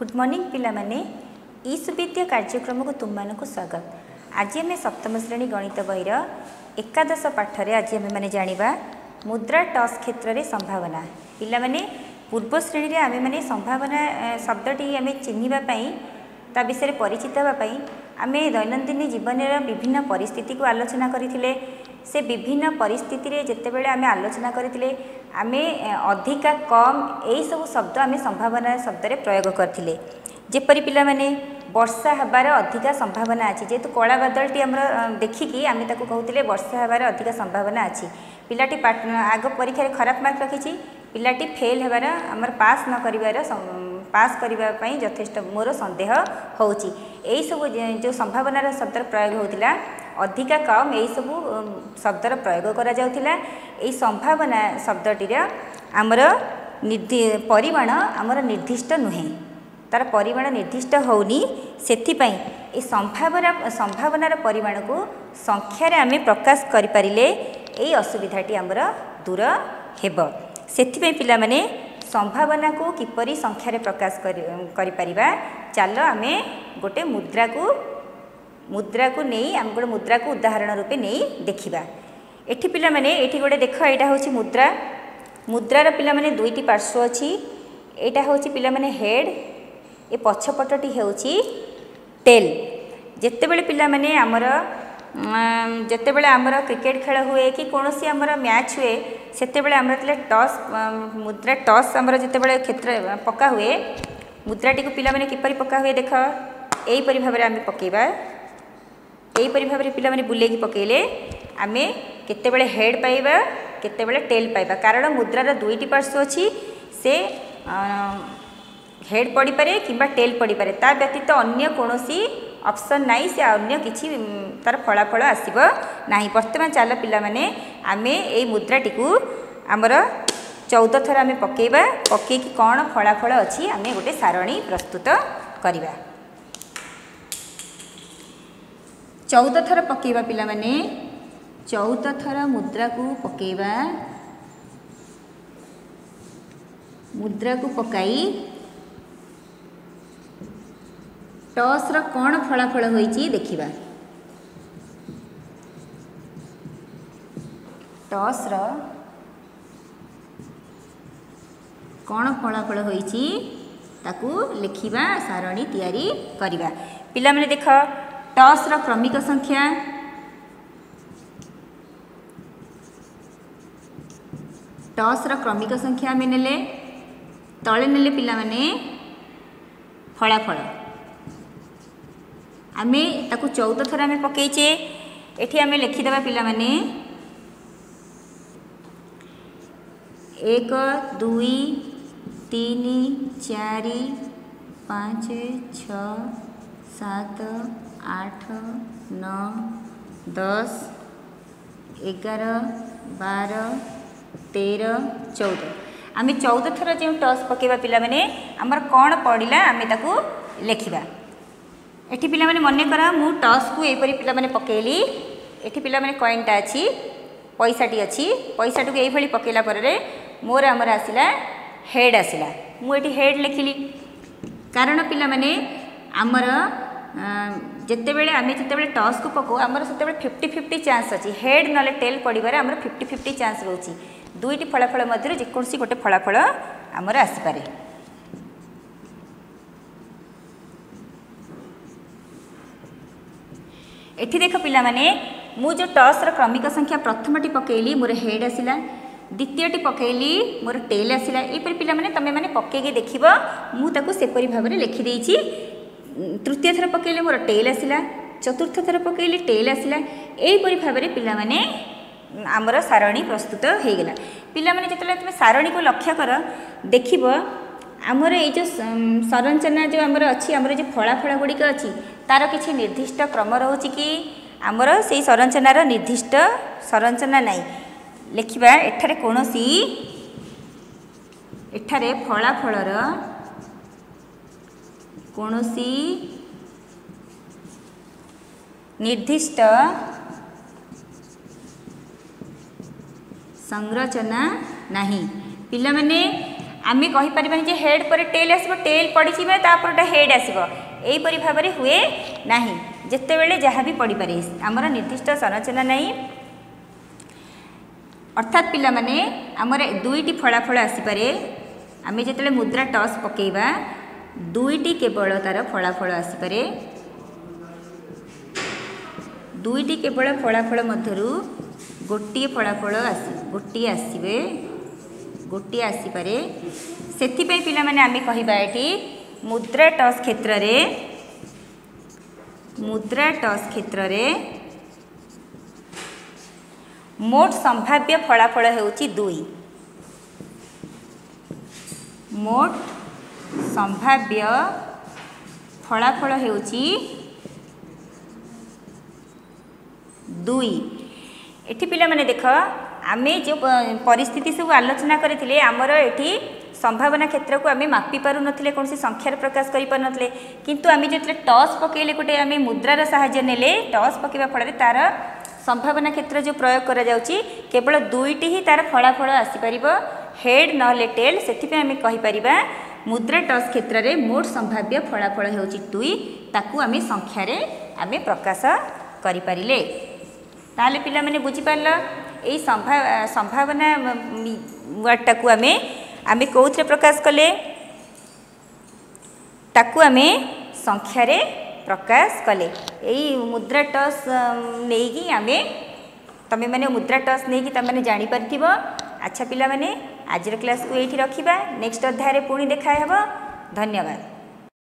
good morning ପିଲାମାନେ ଇ ସୁବିଦ୍ୟା କାର୍ଯ୍ୟକ୍ରମକୁ ତୁମମାନଙ୍କୁ ସ୍ୱାଗତ ଆଜି ଆମେ ସପ୍ତମ ଶ୍ରେଣୀ ଗଣିତ ବହିର ଏକାଦଶ ପାଠରେ ଆଜି ଆମେମାନେ ଜାଣିବା ମୁଦ୍ରା ଟସ୍ କ୍ଷେତ୍ରରେ ସମ୍ଭାବନା ପିଲାମାନେ ପୂର୍ବ ଶ୍ରେଣୀରେ ଆମେମାନେ ସମ୍ଭାବନା ଶବ୍ଦଟି ଆମେ ଚିହ୍ନିବା ପାଇଁ ତା ବିଷୟରେ ପରିଚିତ ହେବା ପାଇଁ ଆମେ ଦୈନନ୍ଦିନ ଜୀବନର ବିଭିନ୍ନ ପରିସ୍ଥିତିକୁ ଆଲୋଚନା କରିଥିଲେ ସେ ବିଭିନ୍ନ ପରିସ୍ଥିତିରେ ଯେତେବେଳେ ଆମେ ଆଲୋଚନା କରିଥିଲେ ଆମେ ଅଧିକା କମ୍ ଏହିସବୁ ଶବ୍ଦ ଆମେ ସମ୍ଭାବନା ଶବ୍ଦରେ ପ୍ରୟୋଗ କରିଥିଲେ ଯେପରି ପିଲାମାନେ ବର୍ଷା ହେବାର ଅଧିକା ସମ୍ଭାବନା ଅଛି ଯେହେତୁ କଳା ବାଦଲଟି ଆମର ଦେଖିକି ଆମେ ତାକୁ କହୁଥିଲେ ବର୍ଷା ହେବାର ଅଧିକା ସମ୍ଭାବନା ଅଛି ପିଲାଟି ଆଗ ପରୀକ୍ଷାରେ ଖରାପ ମାର୍କ ରଖିଛି ପିଲାଟି ଫେଲ୍ ହେବାର ଆମର ପାସ୍ ନ କରିବାର ପାସ୍ କରିବା ପାଇଁ ଯଥେଷ୍ଟ ମୋର ସନ୍ଦେହ ହେଉଛି ଏହିସବୁ ଯେଉଁ ସମ୍ଭାବନାର ଶବ୍ଦର ପ୍ରୟୋଗ ହେଉଥିଲା ଅଧିକା କମ୍ ଏହିସବୁ ଶବ୍ଦର ପ୍ରୟୋଗ କରାଯାଉଥିଲା ଏଇ ସମ୍ଭାବନା ଶବ୍ଦଟିର ଆମର ନିର୍ଦ୍ଧି ପରିମାଣ ଆମର ନିର୍ଦ୍ଦିଷ୍ଟ ନୁହେଁ ତା'ର ପରିମାଣ ନିର୍ଦ୍ଦିଷ୍ଟ ହେଉନି ସେଥିପାଇଁ ଏ ସମ୍ଭାବନା ସମ୍ଭାବନାର ପରିମାଣକୁ ସଂଖ୍ୟାରେ ଆମେ ପ୍ରକାଶ କରିପାରିଲେ ଏଇ ଅସୁବିଧାଟି ଆମର ଦୂର ହେବ ସେଥିପାଇଁ ପିଲାମାନେ ସମ୍ଭାବନାକୁ କିପରି ସଂଖ୍ୟାରେ ପ୍ରକାଶ କରିପାରିବା ଚାଲ ଆମେ ଗୋଟେ ମୁଦ୍ରାକୁ ମୁଦ୍ରାକୁ ନେଇ ଆମେ ଗୋଟେ ମୁଦ୍ରାକୁ ଉଦାହରଣ ରୂପେ ନେଇ ଦେଖିବା ଏଠି ପିଲାମାନେ ଏଠି ଗୋଟେ ଦେଖ ଏଇଟା ହେଉଛି ମୁଦ୍ରା ମୁଦ୍ରାର ପିଲାମାନେ ଦୁଇଟି ପାର୍ଶ୍ୱ ଅଛି ଏଇଟା ହେଉଛି ପିଲାମାନେ ହେଡ଼୍ ଏ ପଛପଟଟି ହେଉଛି ଟେଲ୍ ଯେତେବେଳେ ପିଲାମାନେ ଆମର ଯେତେବେଳେ ଆମର କ୍ରିକେଟ୍ ଖେଳ ହୁଏ କି କୌଣସି ଆମର ମ୍ୟାଚ୍ ହୁଏ ସେତେବେଳେ ଆମର ଥିଲା ଟସ୍ ମୁଦ୍ରା ଟସ୍ ଆମର ଯେତେବେଳେ କ୍ଷେତ୍ର ପକା ହୁଏ ମୁଦ୍ରାଟିକୁ ପିଲାମାନେ କିପରି ପକା ହୁଏ ଦେଖ ଏହିପରି ଭାବରେ ଆମେ ପକାଇବା ଏହିପରି ଭାବରେ ପିଲାମାନେ ବୁଲେଇକି ପକାଇଲେ ଆମେ କେତେବେଳେ ହେଡ଼୍ ପାଇବା କେତେବେଳେ ଟେଲ୍ ପାଇବା କାରଣ ମୁଦ୍ରାର ଦୁଇଟି ପାର୍ଶ୍ୱ ଅଛି ସେ ହେଡ଼୍ ପଡ଼ିପାରେ କିମ୍ବା ଟେଲ୍ ପଡ଼ିପାରେ ତା ବ୍ୟତୀତ ଅନ୍ୟ କୌଣସି ଅପସନ୍ ନାହିଁ ସେ ଅନ୍ୟ କିଛି ତା'ର ଫଳାଫଳ ଆସିବ ନାହିଁ ବର୍ତ୍ତମାନ ଚାଲ ପିଲାମାନେ ଆମେ ଏଇ ମୁଦ୍ରାଟିକୁ ଆମର ଚଉଦ ଥର ଆମେ ପକାଇବା ପକାଇକି କ'ଣ ଫଳାଫଳ ଅଛି ଆମେ ଗୋଟେ ସାରଣୀ ପ୍ରସ୍ତୁତ କରିବା ଚଉଦ ଥର ପକାଇବା ପିଲାମାନେ ଚଉଦ ଥର ମୁଦ୍ରାକୁ ପକାଇବା ମୁଦ୍ରାକୁ ପକାଇ ଟସ୍ର କ'ଣ ଫଳାଫଳ ହୋଇଛି ଦେଖିବା ଟସ୍ର କ'ଣ ଫଳାଫଳ ହୋଇଛି ତାକୁ ଲେଖିବା ସାରଣୀ ତିଆରି କରିବା ପିଲାମାନେ ଦେଖ ଟସ୍ର କ୍ରମିକ ସଂଖ୍ୟା टस्र रमिक संख्या आम ने तले ने पाने फलाफल आम चौदह थर आम पकईचे ये आम लिखिद पाने एक दुई तीन चार पच छत आठ नौ दस एगार बार ତେର ଚଉଦ ଆମେ ଚଉଦ ଥର ଯେଉଁ ଟସ୍ ପକାଇବା ପିଲାମାନେ ଆମର କ'ଣ ପଡ଼ିଲା ଆମେ ତାକୁ ଲେଖିବା ଏଠି ପିଲାମାନେ ମନେକର ମୁଁ ଟସ୍କୁ ଏହିପରି ପିଲାମାନେ ପକାଇଲି ଏଠି ପିଲାମାନେ କଏନ୍ଟା ଅଛି ପଇସାଟି ଅଛି ପଇସାଟିକୁ ଏଇଭଳି ପକାଇଲା ପରେ ମୋର ଆମର ଆସିଲା ହେଡ଼୍ ଆସିଲା ମୁଁ ଏଠି ହେଡ଼୍ ଲେଖିଲି କାରଣ ପିଲାମାନେ ଆମର ଯେତେବେଳେ ଆମେ ଯେତେବେଳେ ଟସ୍କୁ ପକାଉ ଆମର ସେତେବେଳେ ଫିଫ୍ଟି ଫିଫ୍ଟି ଚାନ୍ସ ଅଛି ହେଡ଼୍ ନହେଲେ ଟେଲ୍ ପଡ଼ିବାରେ ଆମର ଫିଫ୍ଟି ଫିଫ୍ଟି ଚାନ୍ସ ରହୁଛି ଦୁଇଟି ଫଳାଫଳ ମଧ୍ୟରୁ ଯେକୌଣସି ଗୋଟେ ଫଳାଫଳ ଆମର ଆସିପାରେ ଏଠି ଦେଖ ପିଲାମାନେ ମୁଁ ଯେଉଁ ଟସ୍ର କ୍ରମିକ ସଂଖ୍ୟା ପ୍ରଥମଟି ପକାଇଲି ମୋର ହେଡ଼୍ ଆସିଲା ଦ୍ୱିତୀୟଟି ପକାଇଲି ମୋର ଟେଲ୍ ଆସିଲା ଏହିପରି ପିଲାମାନେ ତୁମେମାନେ ପକାଇକି ଦେଖିବ ମୁଁ ତାକୁ ସେପରି ଭାବରେ ଲେଖିଦେଇଛି ତୃତୀୟ ଥର ପକାଇଲେ ମୋର ଟେଲ୍ ଆସିଲା ଚତୁର୍ଥ ଥର ପକାଇଲି ଟେଲ୍ ଆସିଲା ଏହିପରି ଭାବରେ ପିଲାମାନେ ଆମର ସାରଣୀ ପ୍ରସ୍ତୁତ ହୋଇଗଲା ପିଲାମାନେ ଯେତେବେଳେ ତୁମେ ସାରଣୀକୁ ଲକ୍ଷ୍ୟ କର ଦେଖିବ ଆମର ଏଇ ଯେଉଁ ସଂରଚନା ଯେଉଁ ଆମର ଅଛି ଆମର ଯେଉଁ ଫଳାଫଳ ଗୁଡ଼ିକ ଅଛି ତା'ର କିଛି ନିର୍ଦ୍ଦିଷ୍ଟ କ୍ରମ ରହୁଛି କି ଆମର ସେଇ ସଂରଚନାର ନିର୍ଦ୍ଦିଷ୍ଟ ସଂରଚନା ନାହିଁ ଲେଖିବା ଏଠାରେ କୌଣସି ଏଠାରେ ଫଳାଫଳର କୌଣସି ନିର୍ଦ୍ଦିଷ୍ଟ ସଂରଚନା ନାହିଁ ପିଲାମାନେ ଆମେ କହିପାରିବାନି ଯେ ହେଡ଼୍ ପରେ ଟେଲ୍ ଆସିବ ଟେଲ୍ ପଡ଼ିଛି ମାନେ ତା'ପରେ ଗୋଟେ ହେଡ଼୍ ଆସିବ ଏହିପରି ଭାବରେ ହୁଏ ନାହିଁ ଯେତେବେଳେ ଯାହା ବି ପଡ଼ିପାରେ ଆମର ନିର୍ଦ୍ଦିଷ୍ଟ ସଂରଚନା ନାହିଁ ଅର୍ଥାତ୍ ପିଲାମାନେ ଆମର ଦୁଇଟି ଫଳାଫଳ ଆସିପାରେ ଆମେ ଯେତେବେଳେ ମୁଦ୍ରା ଟସ୍ ପକାଇବା ଦୁଇଟି କେବଳ ତା'ର ଫଳାଫଳ ଆସିପାରେ ଦୁଇଟି କେବଳ ଫଳାଫଳ ମଧ୍ୟରୁ ଗୋଟିଏ ଫଳାଫଳ ଆସିବ ଗୋଟିଏ ଆସିବେ ଗୋଟିଏ ଆସିପାରେ ସେଥିପାଇଁ ପିଲାମାନେ ଆମେ କହିବା ଏଠି ମୁଦ୍ରା ଟସ୍ କ୍ଷେତ୍ରରେ ମୁଦ୍ରା ଟସ୍ କ୍ଷେତ୍ରରେ ମୋଟ ସମ୍ଭାବ୍ୟ ଫଳାଫଳ ହେଉଛି ଦୁଇ ମୋଟ ସମ୍ଭାବ୍ୟ ଫଳାଫଳ ହେଉଛି ଦୁଇ ଏଠି ପିଲାମାନେ ଦେଖ ଆମେ ଯେଉଁ ପରିସ୍ଥିତି ସବୁ ଆଲୋଚନା କରିଥିଲେ ଆମର ଏଠି ସମ୍ଭାବନା କ୍ଷେତ୍ରକୁ ଆମେ ମାପି ପାରୁନଥିଲେ କୌଣସି ସଂଖ୍ୟାରେ ପ୍ରକାଶ କରିପାରୁନଥିଲେ କିନ୍ତୁ ଆମେ ଯେତେବେଳେ ଟସ୍ ପକାଇଲେ ଗୋଟେ ଆମେ ମୁଦ୍ରାର ସାହାଯ୍ୟ ନେଲେ ଟସ୍ ପକାଇବା ଫଳରେ ତା'ର ସମ୍ଭାବନା କ୍ଷେତ୍ର ଯେଉଁ ପ୍ରୟୋଗ କରାଯାଉଛି କେବଳ ଦୁଇଟି ହିଁ ତା'ର ଫଳାଫଳ ଆସିପାରିବ ହେଡ୍ ନହେଲେ ଟେଲ୍ ସେଥିପାଇଁ ଆମେ କହିପାରିବା ମୁଦ୍ରା ଟସ୍ କ୍ଷେତ୍ରରେ ମୋଟ ସମ୍ଭାବ୍ୟ ଫଳାଫଳ ହେଉଛି ଦୁଇ ତାକୁ ଆମେ ସଂଖ୍ୟାରେ ଆମେ ପ୍ରକାଶ କରିପାରିଲେ ତାହେଲେ ପିଲାମାନେ ବୁଝିପାରିଲ संभावना वर्ड टाकू आम आम कौ प्रकाश कले आम संख्यार प्रकाश कले मुद्रा टस नहीं आम तुम्हें मैंने मुद्रा टस नहीं तुम मैंने जापार अच्छा पिला मैंने आज क्लास को ये रखा नेक्स्ट अध्याय पुणी देखा धन्यवाद